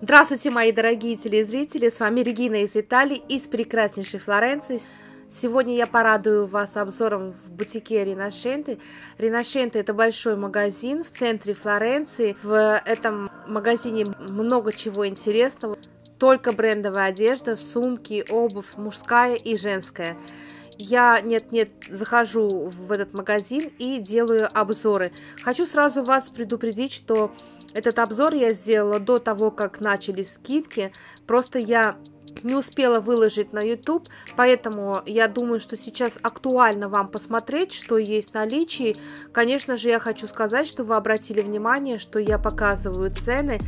Здравствуйте, мои дорогие телезрители, с вами Регина из Италии, из прекраснейшей Флоренции. Сегодня я порадую вас обзором в бутике Ринашенты. Ринашенты – это большой магазин в центре Флоренции. В этом магазине много чего интересного. Только брендовая одежда, сумки, обувь, мужская и женская. Я нет-нет захожу в этот магазин и делаю обзоры. Хочу сразу вас предупредить, что этот обзор я сделала до того, как начали скидки. Просто я не успела выложить на YouTube, поэтому я думаю, что сейчас актуально вам посмотреть, что есть в наличии. Конечно же, я хочу сказать, что вы обратили внимание, что я показываю цены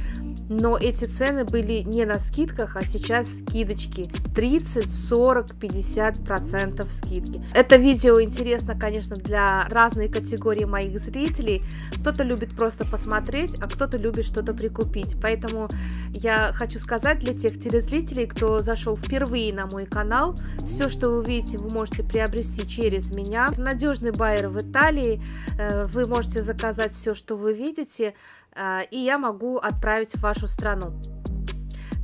но эти цены были не на скидках, а сейчас скидочки 30, 40, 50 процентов скидки. Это видео интересно, конечно, для разной категории моих зрителей. Кто-то любит просто посмотреть, а кто-то любит что-то прикупить. Поэтому я хочу сказать для тех телезрителей, кто зашел впервые на мой канал, все, что вы видите, вы можете приобрести через меня. Надежный байер в Италии, э, вы можете заказать все, что вы видите, и я могу отправить в вашу страну.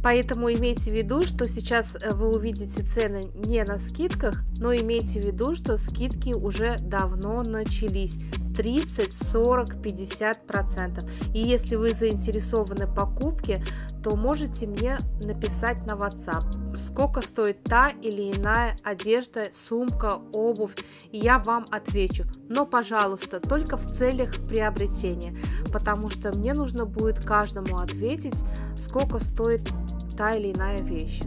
Поэтому имейте в виду, что сейчас э, вы увидите цены не на скидках, но имейте в виду, что скидки уже давно начались. 30, 40, 50 процентов. И если вы заинтересованы в покупке, то можете мне написать на WhatsApp, сколько стоит та или иная одежда, сумка, обувь, и я вам отвечу. Но, пожалуйста, только в целях приобретения, потому что мне нужно будет каждому ответить, сколько стоит та или иная вещь.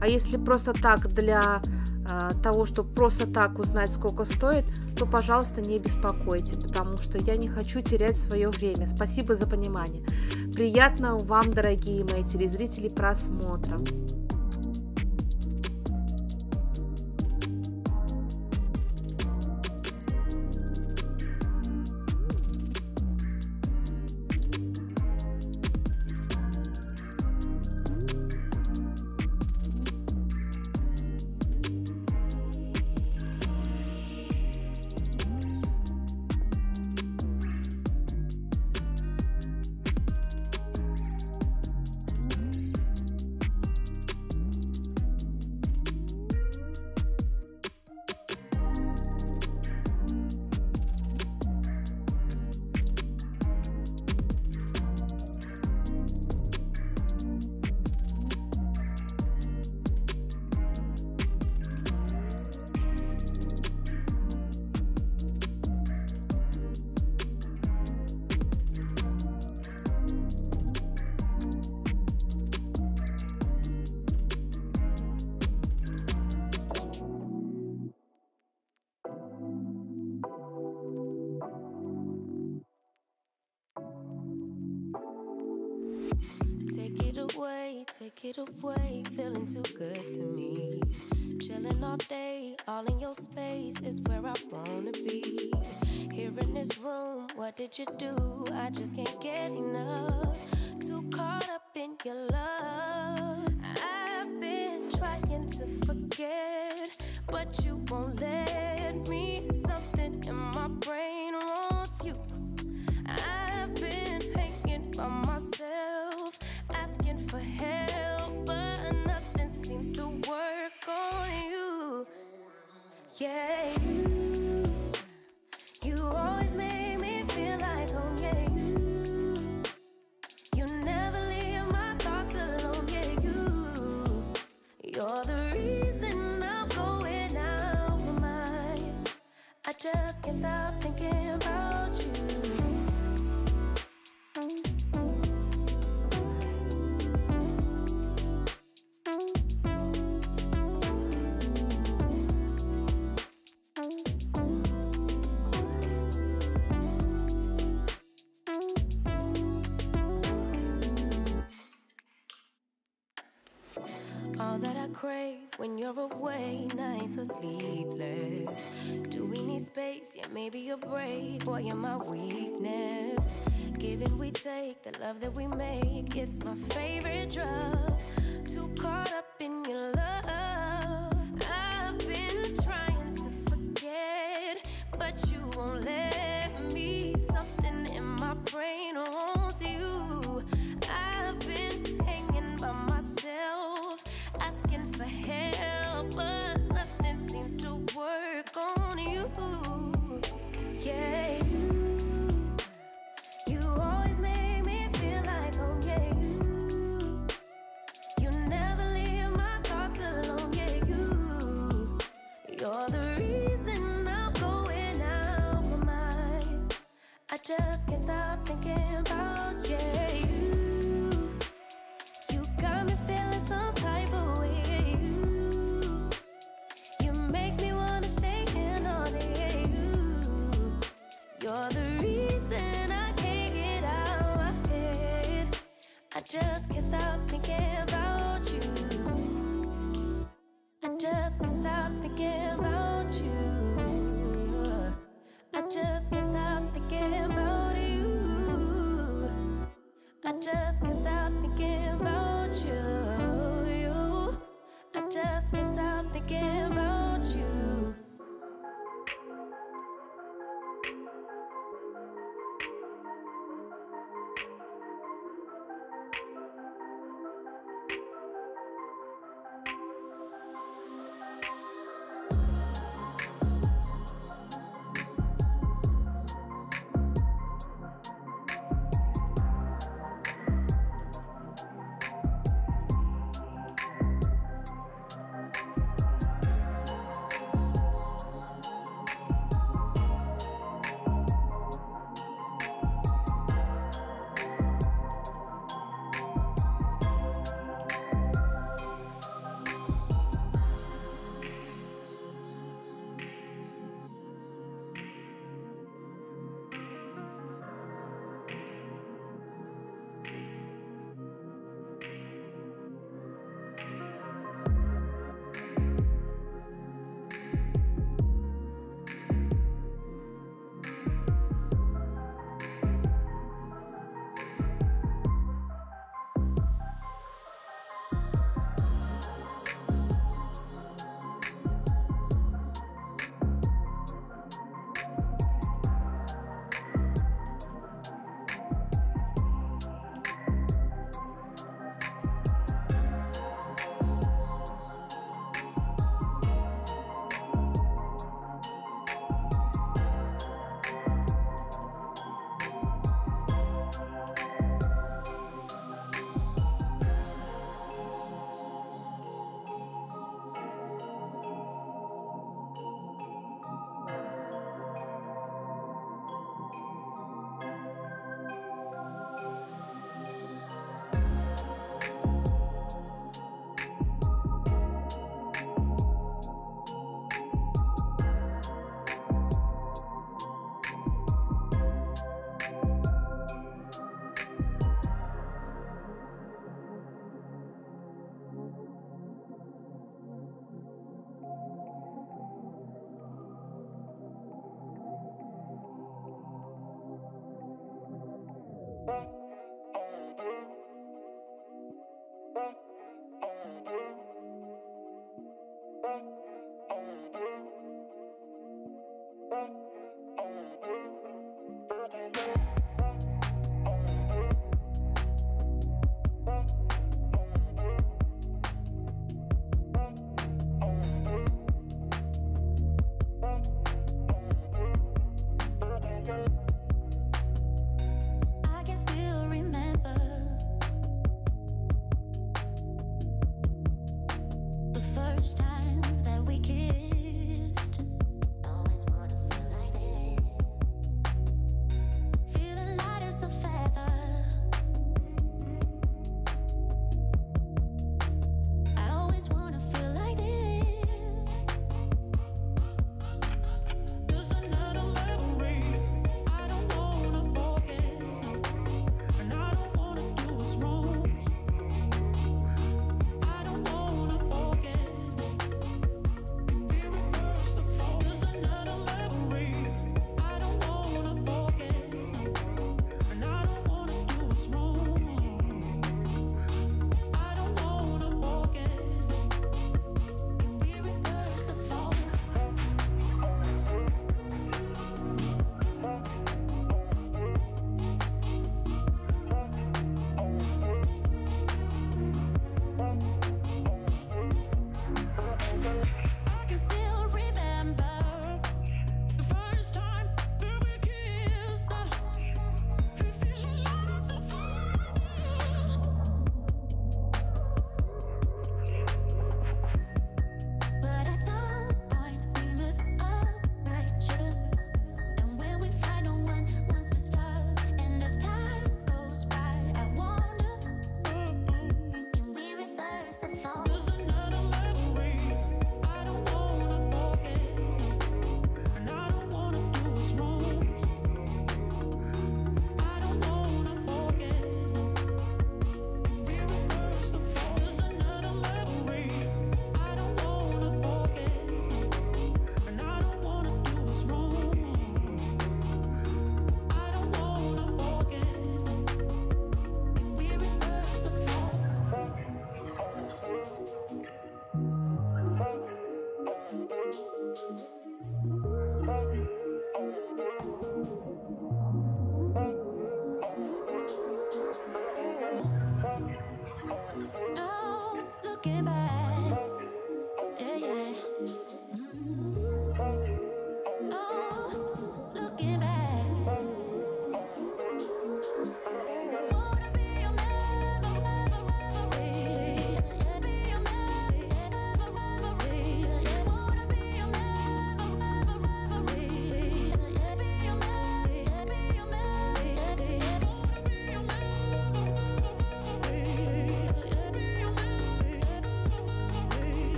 А если просто так для э, того, чтобы просто так узнать, сколько стоит, то, пожалуйста, не беспокойте, потому что я не хочу терять свое время. Спасибо за понимание. Приятного вам, дорогие мои телезрители, просмотра. It away, feeling too good to me. Chilling all day, all in your space is where I wanna be. Here in this room, what did you do? I just can't get enough. Too caught up in your love. I've been trying to forget, but you won't let Yeah, sleepless. Do we need space? Yeah, maybe a break. Boy, you're my weakness. Giving we take, the love that we make, it's my favorite drug. Too caught up in your love. just can't stop thinking about you. again.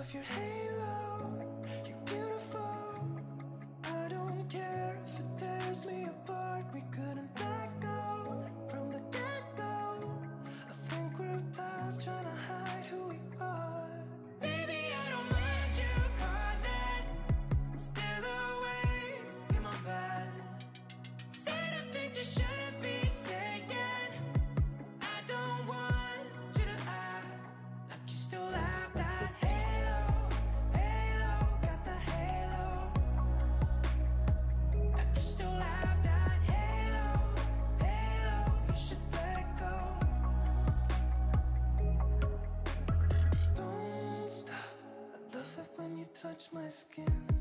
of your halo. touch my skin.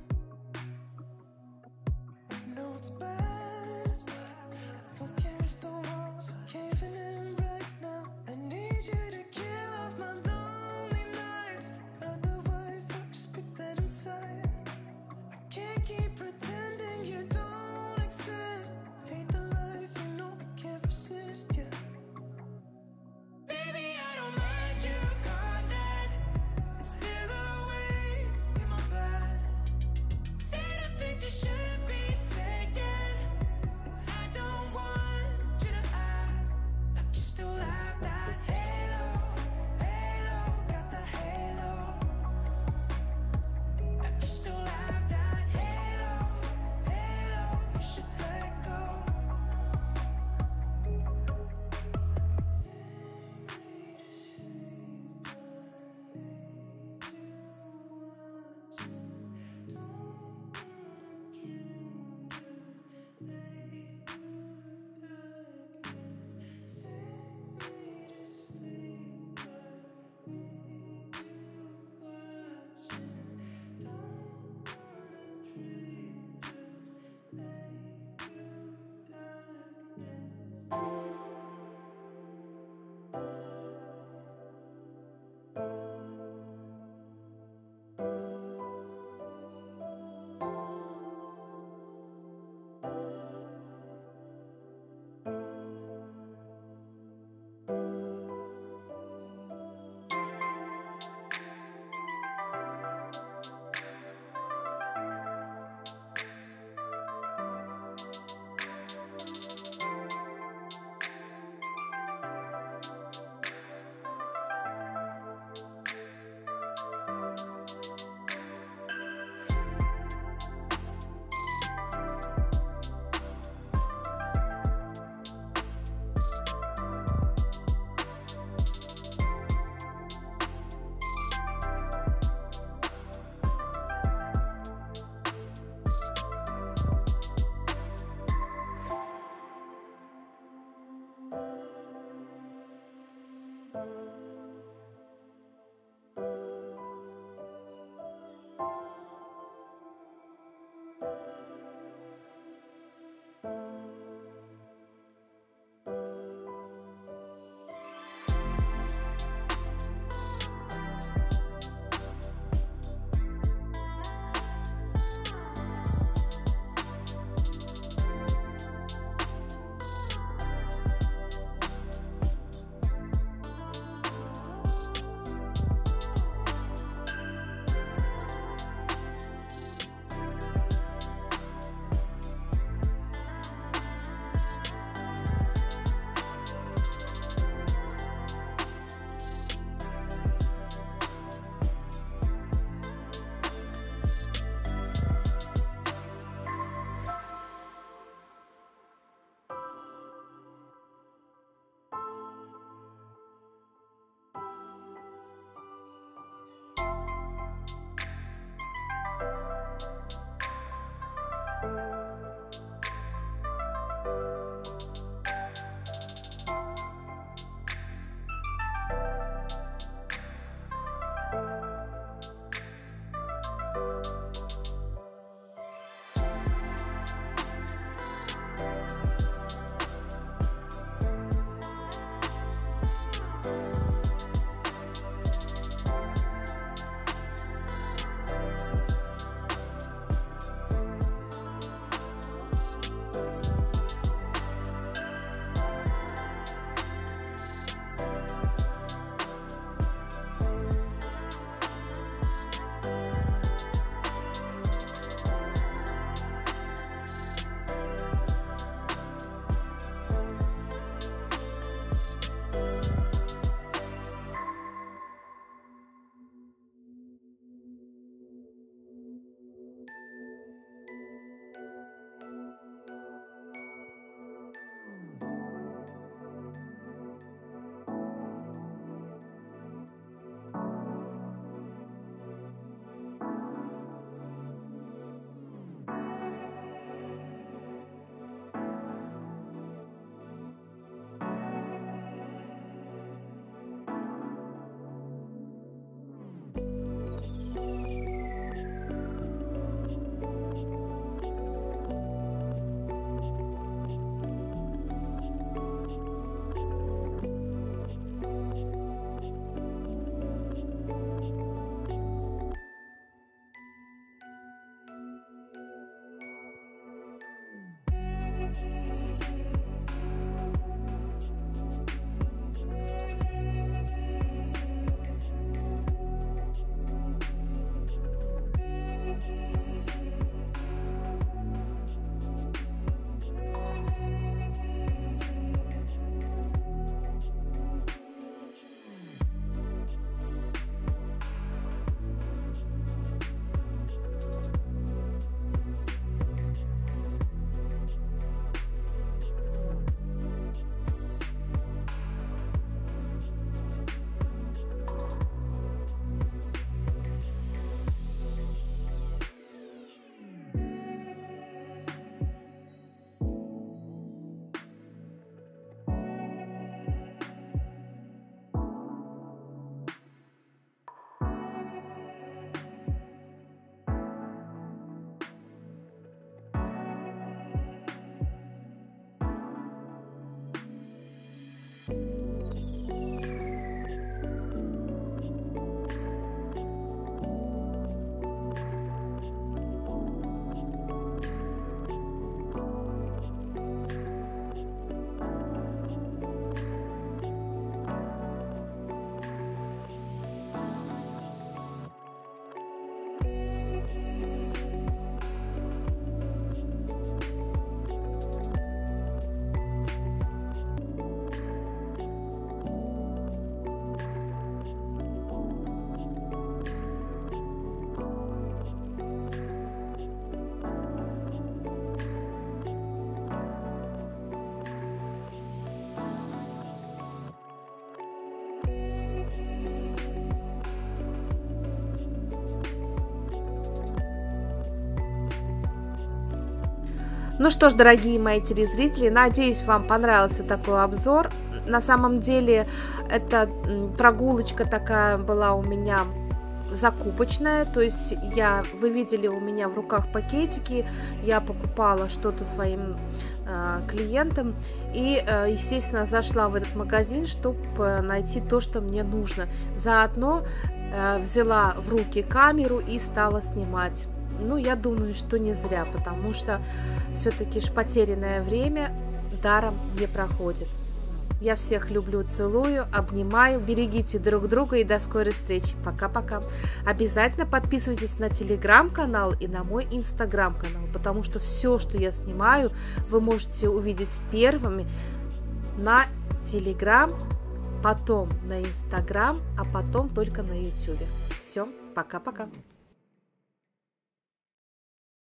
Ну что ж, дорогие мои телезрители, надеюсь, вам понравился такой обзор. на самом деле эта прогулочка такая была у меня закупочная, то есть я, вы видели у меня в руках пакетики, я покупала что-то своим э, клиентам и, э, естественно, зашла в этот магазин, чтобы найти то, что мне нужно. Заодно э, взяла в руки камеру и стала снимать. Ну, я думаю, что не зря, потому что все-таки ж потерянное время даром не проходит. Я всех люблю, целую, обнимаю. Берегите друг друга и до скорой встречи. Пока-пока. Обязательно подписывайтесь на телеграм-канал и на мой инстаграм-канал, потому что все, что я снимаю, вы можете увидеть первыми на телеграм, потом на инстаграм, а потом только на ютюбе. Все, пока-пока.